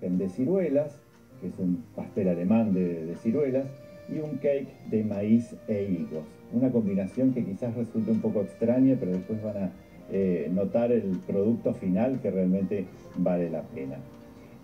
de ciruelas, que es un pastel alemán de, ciruelas, y un cake de maíz e higos. Una combinación que quizás resulte un poco extraña, pero después van a eh, notar el producto final que realmente vale la pena.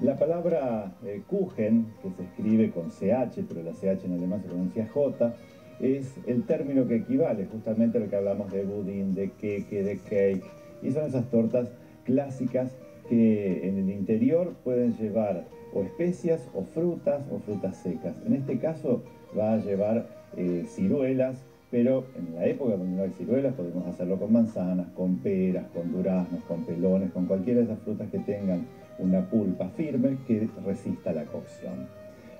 La palabra eh, Kuchen, que se escribe con CH, pero la CH en alemán se pronuncia J, es el término que equivale justamente a lo que hablamos de budín, de queque, de cake, y son esas tortas clásicas que en el interior pueden llevar o especias o frutas o frutas secas. En este caso va a llevar eh, ciruelas, pero en la época donde no hay ciruelas podemos hacerlo con manzanas, con peras, con duraznos, con pelones, con cualquiera de esas frutas que tengan una pulpa firme que resista la cocción.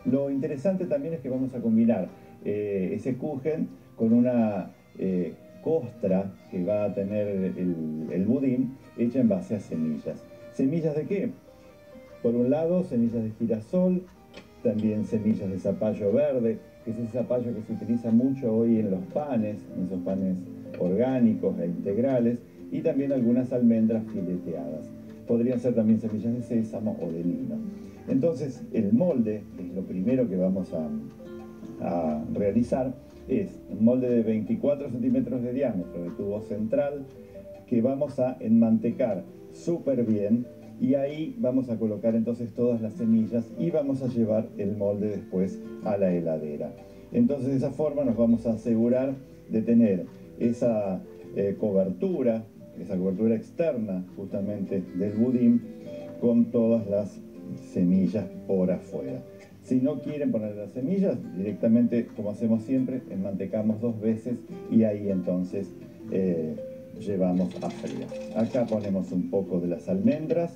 Lo interesante también es que vamos a combinar eh, ese kuchen con una eh, costra que va a tener el budín hecha en base a semillas. ¿Semillas de qué? Por un lado, semillas de girasol, también semillas de zapallo verde, que es ese zapallo que se utiliza mucho hoy en los panes, en esos panes orgánicos e integrales, y también algunas almendras fileteadas. Podrían ser también semillas de sésamo o de lino. Entonces, el molde, que es lo primero que vamos a, a realizar, es un molde de 24 centímetros de diámetro de tubo central que vamos a enmantecar súper bien y ahí vamos a colocar entonces todas las semillas y vamos a llevar el molde después a la heladera. Entonces de esa forma nos vamos a asegurar de tener esa eh, cobertura, esa cobertura externa justamente del budín con todas las semillas por afuera. Si no quieren poner las semillas, directamente, como hacemos siempre, enmantecamos dos veces y ahí entonces eh, llevamos a fría. Acá ponemos un poco de las almendras,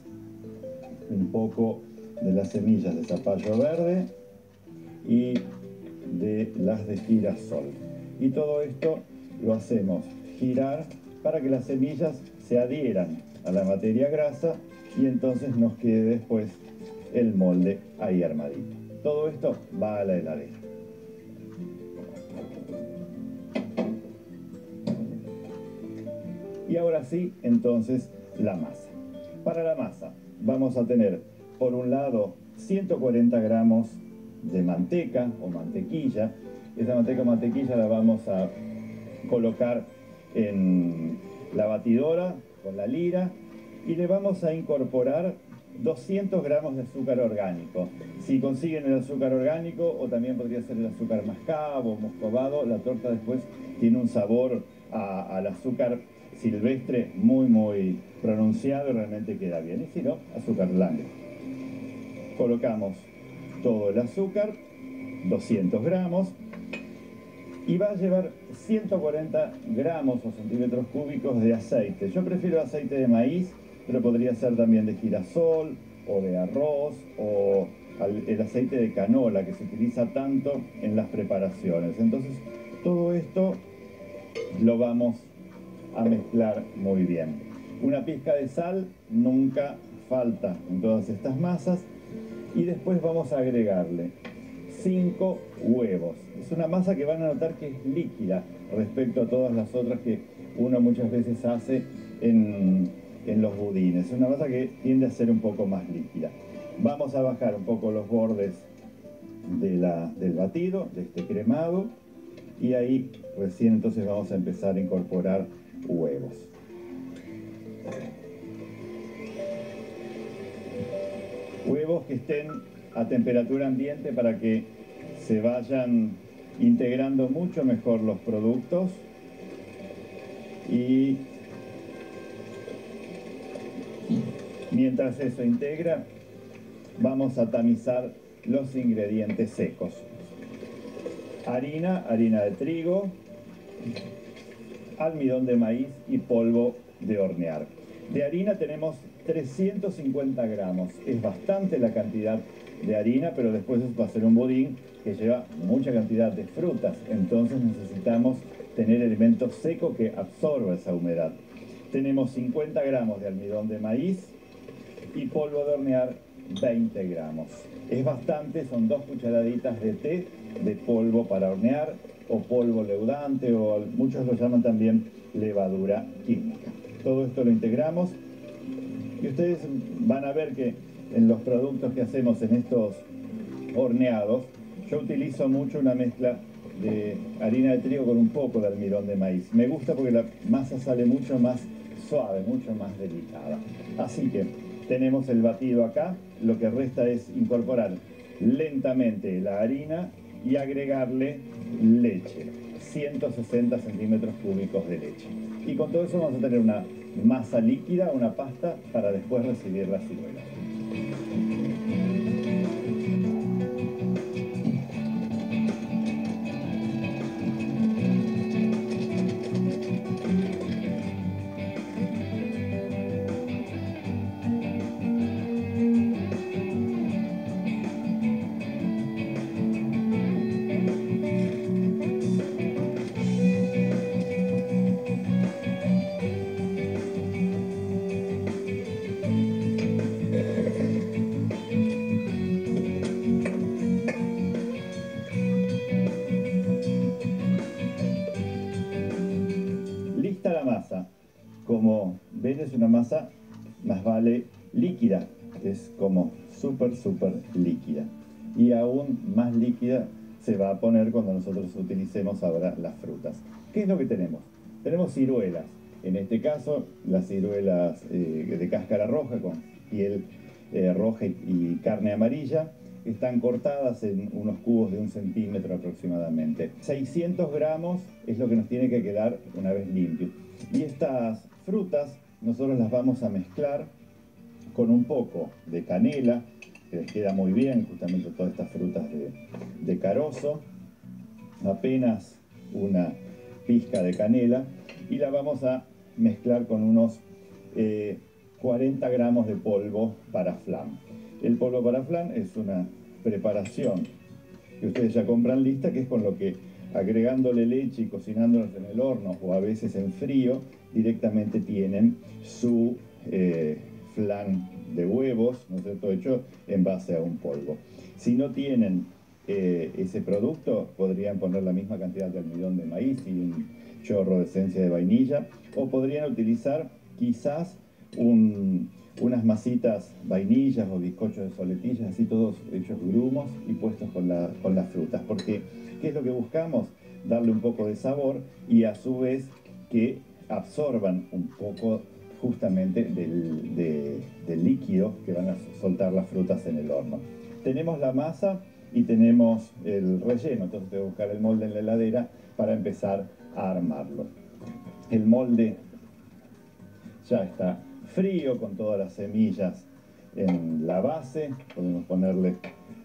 un poco de las semillas de zapallo verde y de las de girasol. Y todo esto lo hacemos girar para que las semillas se adhieran a la materia grasa y entonces nos quede después el molde ahí armadito. Todo esto va a la heladera. Y ahora sí, entonces, la masa. Para la masa vamos a tener, por un lado, 140 gramos de manteca o mantequilla. Esa manteca o mantequilla la vamos a colocar en la batidora con la lira y le vamos a incorporar 200 gramos de azúcar orgánico. Si consiguen el azúcar orgánico o también podría ser el azúcar mascabo moscovado, la torta después tiene un sabor al azúcar silvestre muy muy pronunciado y realmente queda bien. Y si no, azúcar blanco. Colocamos todo el azúcar, 200 gramos, y va a llevar 140 gramos o centímetros cúbicos de aceite. Yo prefiero aceite de maíz, pero podría ser también de girasol o de arroz o el aceite de canola que se utiliza tanto en las preparaciones. Entonces, todo esto lo vamos a mezclar muy bien. Una pizca de sal nunca falta en todas estas masas y después vamos a agregarle 5 huevos. Es una masa que van a notar que es líquida respecto a todas las otras que uno muchas veces hace en, los budines. Es una masa que tiende a ser un poco más líquida. Vamos a bajar un poco los bordes de la, del batido, de este cremado, y ahí recién entonces vamos a empezar a incorporar huevos. Huevos que estén a temperatura ambiente para que se vayan integrando mucho mejor los productos. Y mientras eso integra vamos a tamizar los ingredientes secos. Harina, harina de trigo almidón de maíz y polvo de hornear. De harina tenemos 350 gramos. Es bastante la cantidad de harina, pero después va a ser un budín que lleva mucha cantidad de frutas. Entonces necesitamos tener elemento seco que absorba esa humedad. Tenemos 50 gramos de almidón de maíz y polvo de hornear 20 gramos. Es bastante, son dos cucharaditas de té de polvo para hornear o polvo leudante o muchos lo llaman también levadura química. Todo esto lo integramos y ustedes van a ver que en los productos que hacemos en estos horneados, yo utilizo mucho una mezcla de harina de trigo con un poco de almidón de maíz. Me gusta porque la masa sale mucho más suave, mucho más delicada. Así que tenemos el batido acá, lo que resta es incorporar lentamente la harina y agregarle leche, 160 centímetros cúbicos de leche. Y con todo eso vamos a tener una masa líquida, una pasta, para después recibir la ciruela. Es una masa más vale líquida, es como súper, súper líquida. Y aún más líquida se va a poner cuando nosotros utilicemos ahora las frutas. ¿Qué es lo que tenemos? Tenemos ciruelas, en este caso las ciruelas eh, de cáscara roja con piel eh, roja y carne amarilla, están cortadas en unos cubos de un centímetro aproximadamente. 600 gramos es lo que nos tiene que quedar una vez limpio. Y estas frutas nosotros las vamos a mezclar con un poco de canela, que les queda muy bien, justamente todas estas frutas de, carozo, apenas una pizca de canela, y la vamos a mezclar con unos 40 eh, gramos de polvo para flan. El polvo para flan es una preparación que ustedes ya compran lista, que es con lo que agregándole leche y cocinándolos en el horno o a veces en frío, directamente tienen su eh, flan de huevos, ¿no es cierto?, hecho en base a un polvo. Si no tienen eh, ese producto, podrían poner la misma cantidad de almidón de maíz y un chorro de esencia de vainilla, o podrían utilizar quizás unas masitas vainillas o bizcochos de soletillas, así todos hechos grumos y puestos con, con las frutas, porque ¿qué es lo que buscamos? Darle un poco de sabor y a su vez que absorban un poco justamente del, líquido que van a soltar las frutas en el horno. Tenemos la masa y tenemos el relleno, entonces tengo que buscar el molde en la heladera para empezar a armarlo. El molde ya está frío con todas las semillas en la base, podemos ponerle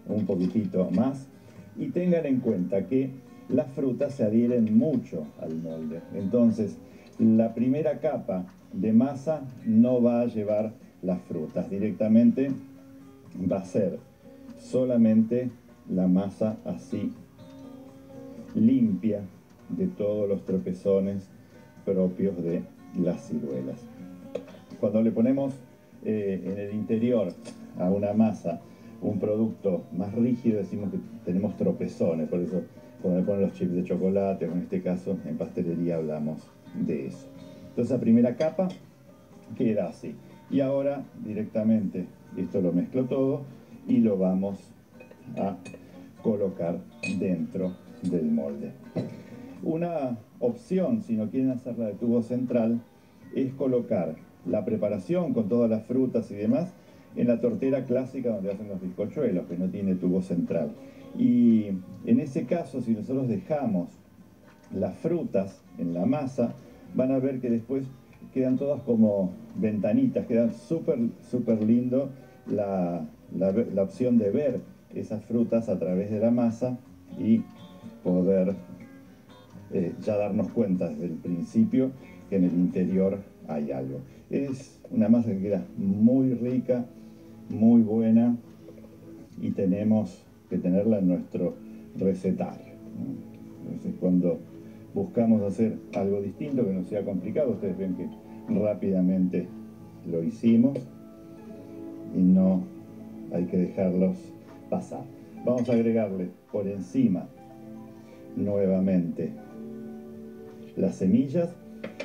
un poquitito más y tengan en cuenta que las frutas se adhieren mucho al molde, entonces la primera capa de masa no va a llevar las frutas, directamente va a ser solamente la masa así limpia de todos los tropezones propios de las ciruelas. Cuando le ponemos eh, en el interior a una masa un producto más rígido decimos que tenemos tropezones, por eso cuando le ponen los chips de chocolate o en este caso en pastelería hablamos de eso. Entonces la primera capa queda así. Y ahora directamente esto lo mezclo todo y lo vamos a colocar dentro del molde. Una opción, si no quieren hacerla de tubo central, es colocar la preparación con todas las frutas y demás en la tortera clásica donde hacen los bizcochuelos, que no tiene tubo central. Y en ese caso, si nosotros dejamos las frutas en la masa, van a ver que después quedan todas como ventanitas, quedan súper, súper lindo la, opción de ver esas frutas a través de la masa y poder eh, ya darnos cuenta desde el principio que en el interior hay algo. Es una masa que queda muy rica, muy buena y tenemos que tenerla en nuestro recetario. Cuando buscamos hacer algo distinto que no sea complicado. Ustedes ven que rápidamente lo hicimos y no hay que dejarlos pasar. Vamos a agregarle por encima nuevamente las semillas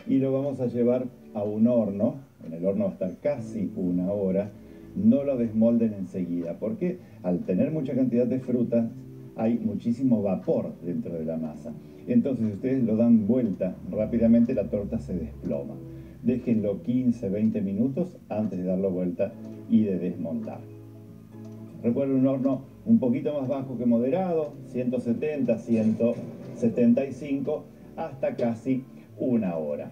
y lo vamos a llevar a un horno. En el horno va a estar casi una hora no lo desmolden enseguida, porque al tener mucha cantidad de fruta hay muchísimo vapor dentro de la masa. Entonces, si ustedes lo dan vuelta rápidamente, la torta se desploma. Déjenlo 15, 20 minutos antes de darlo vuelta y de desmontar. Recuerden un horno un poquito más bajo que moderado, 170, 175, hasta casi una hora.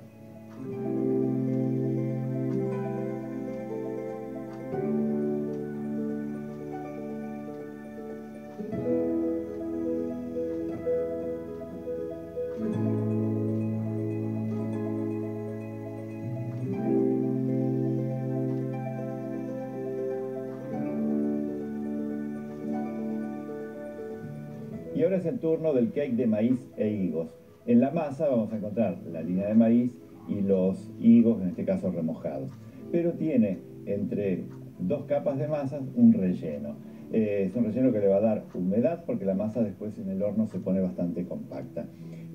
Turno del cake de maíz e higos. En la masa vamos a encontrar la harina de maíz y los higos, en este caso remojados. Pero tiene entre dos capas de masa un relleno. Eh, es un relleno que le va a dar humedad porque la masa después en el horno se pone bastante compacta.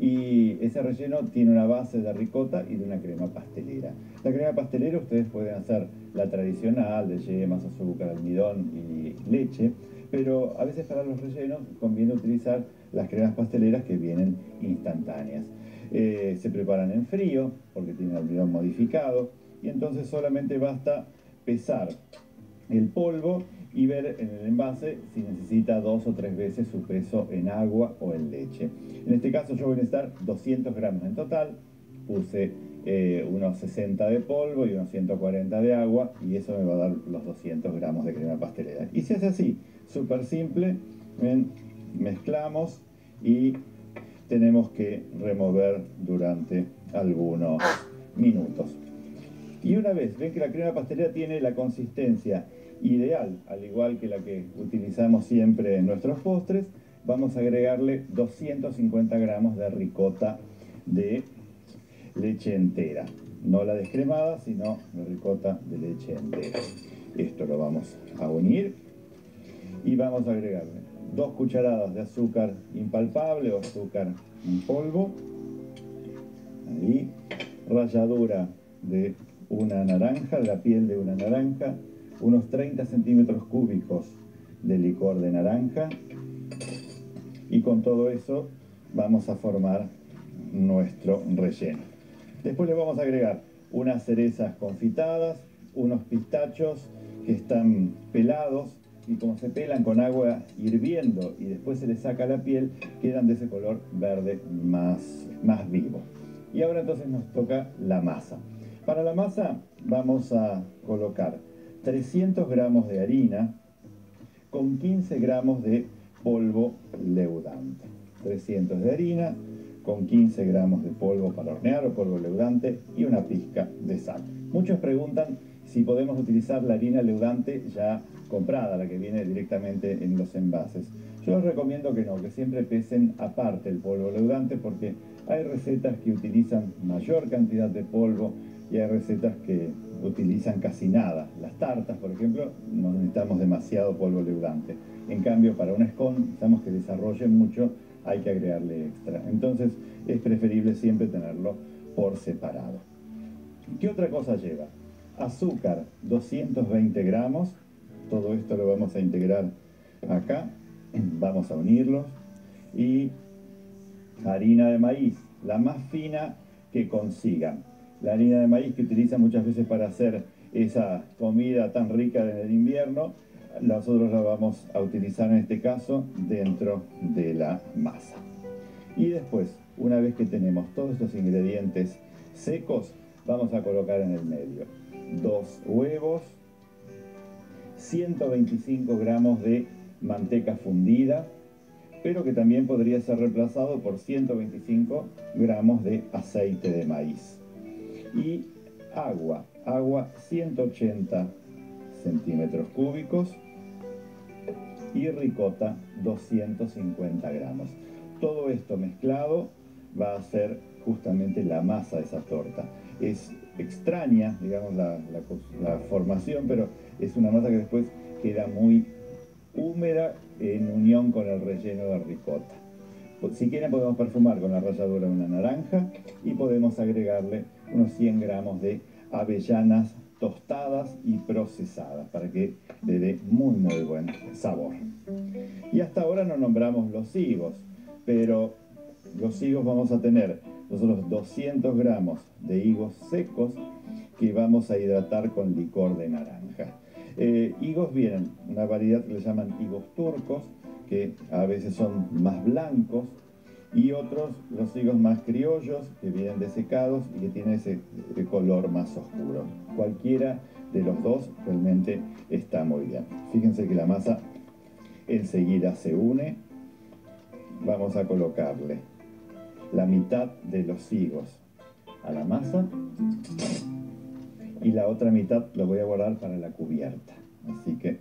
Y ese relleno tiene una base de ricota y de una crema pastelera. La crema pastelera ustedes pueden hacer la tradicional de yemas, azúcar, almidón y leche pero a veces para los rellenos conviene utilizar las cremas pasteleras que vienen instantáneas. Eh, se preparan en frío porque tienen almidón modificado y entonces solamente basta pesar el polvo y ver en el envase si necesita dos o tres veces su peso en agua o en leche. En este caso yo voy a necesitar 200 gramos en total, puse eh, unos 60 de polvo y unos 140 de agua y eso me va a dar los 200 gramos de crema pastelera. Y se hace así, súper simple, mezclamos y tenemos que remover durante algunos minutos. Y una vez ven que la crema pastelera tiene la consistencia ideal, al igual que la que utilizamos siempre en nuestros postres, vamos a agregarle 250 gramos de ricota de leche entera. No la descremada, sino la ricota de leche entera. Esto lo vamos a unir y vamos a agregarle dos cucharadas de azúcar impalpable o azúcar en polvo. Ahí, ralladura de una naranja, de la piel de una naranja, unos 30 centímetros cúbicos de licor de naranja y con todo eso vamos a formar nuestro relleno. Después le vamos a agregar unas cerezas confitadas, unos pistachos que están pelados como se pelan con agua hirviendo y después se les saca la piel, quedan de ese color verde más, más vivo. Y ahora entonces nos toca la masa. Para la masa vamos a colocar 300 gramos de harina con 15 gramos de polvo leudante. 300 de harina, con 15 gramos de polvo para hornear o polvo leudante y una pizca de sal. Muchos preguntan si podemos utilizar la harina leudante ya comprada, la que viene directamente en los envases. Yo les recomiendo que no, que siempre pesen aparte el polvo leudante porque hay recetas que utilizan mayor cantidad de polvo y hay recetas que utilizan casi nada. Las tartas, por ejemplo, no necesitamos demasiado polvo leudante. En cambio, para un scone necesitamos que desarrolle mucho hay que agregarle extra. Entonces es preferible siempre tenerlo por separado. ¿Qué otra cosa lleva? Azúcar, 220 gramos. Todo esto lo vamos a integrar acá. Vamos a unirlos. Y harina de maíz, la más fina que consigan. La harina de maíz que utilizan muchas veces para hacer esa comida tan rica en el invierno nosotros la vamos a utilizar en este caso dentro de la masa. Y después, una vez que tenemos todos estos ingredientes secos, vamos a colocar en el medio dos huevos, 125 gramos de manteca fundida, pero que también podría ser reemplazado por 125 gramos de aceite de maíz. Y agua, agua 180 centímetros cúbicos y ricota 250 gramos. Todo esto mezclado va a ser justamente la masa de esa torta. Es extraña, digamos, la, formación, pero es una masa que después queda muy húmeda en unión con el relleno de ricota. Si quieren podemos perfumar con la ralladura una naranja y podemos agregarle unos 100 gramos de avellanas tostadas y procesadas para que le dé muy muy buen sabor. Y hasta ahora no nombramos los higos, pero los higos vamos a tener nosotros 200 gramos de higos secos que vamos a hidratar con licor de naranja. Eh, higos vienen, una variedad que le llaman higos turcos, que a veces son más blancos, y otros, los higos más criollos, que vienen desecados y que tienen ese color más oscuro. Cualquiera de los dos realmente está muy bien. Fíjense que la masa enseguida se une. Vamos a colocarle la mitad de los higos a la masa y la otra mitad lo voy a guardar para la cubierta. Así que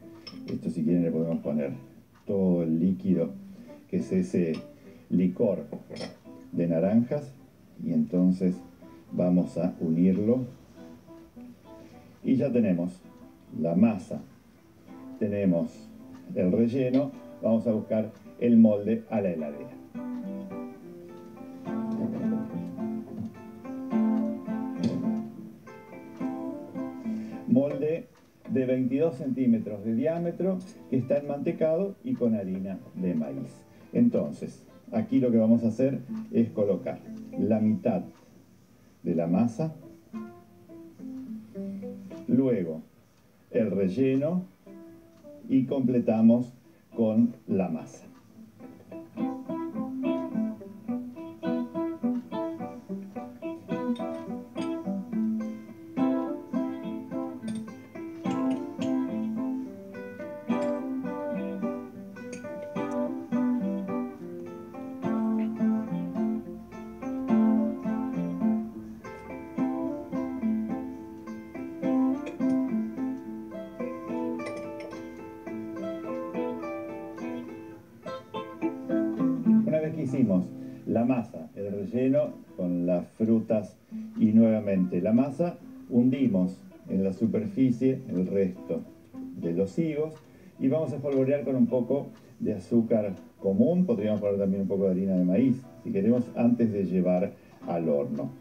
esto si quieren le podemos poner todo el líquido que es ese licor de naranjas y entonces vamos a unirlo y ya tenemos la masa, tenemos el relleno, vamos a buscar el molde a la heladera. Molde de 22 centímetros de diámetro que está enmantecado y con harina de maíz. Entonces, aquí lo que vamos a hacer es colocar la mitad de la masa, luego el relleno y completamos con la masa. Relleno con las frutas y nuevamente la masa, hundimos en la superficie el resto de los higos y vamos a espolvorear con un poco de azúcar común, podríamos poner también un poco de harina de maíz, si queremos, antes de llevar al horno.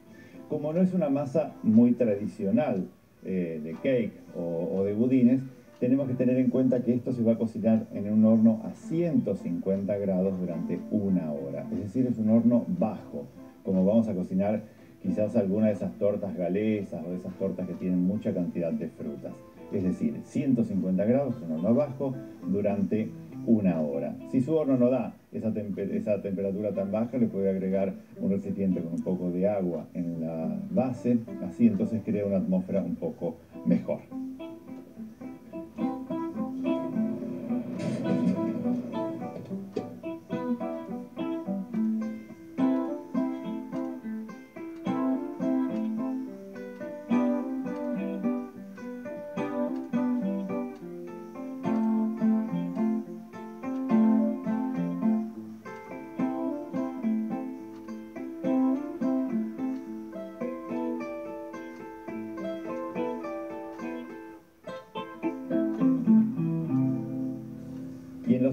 Como no es una masa muy tradicional eh, de cake o de budines, tenemos que tener en cuenta que esto se va a cocinar en un horno a 150 grados durante una hora. Es decir, es un horno bajo, como vamos a cocinar quizás alguna de esas tortas galesas o de esas tortas que tienen mucha cantidad de frutas. Es decir, 150 grados, un horno bajo, durante una hora. Si su horno no da esa, esa, temperatura tan baja, le puede agregar un recipiente con un poco de agua en la base, así entonces crea una atmósfera un poco mejor.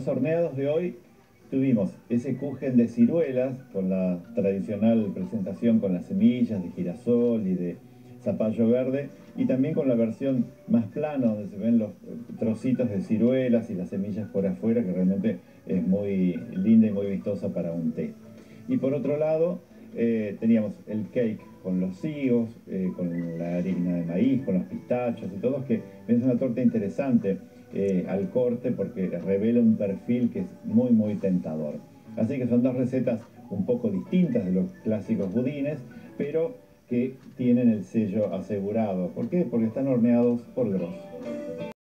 Los horneados de hoy tuvimos ese kuchen de ciruelas con la tradicional presentación con las semillas de girasol y de zapallo verde y también con la versión más plana donde se ven los trocitos de ciruelas y las semillas por afuera que realmente es muy linda y muy vistosa para un té. Y por otro lado eh, teníamos el cake con los higos, eh, con la harina de maíz, con los pistachos y todo, que es una torta interesante eh, al corte porque revela un perfil que es muy muy tentador. Así que son dos recetas un poco distintas de los clásicos budines, pero que tienen el sello asegurado. ¿Por qué? Porque están horneados por Gross.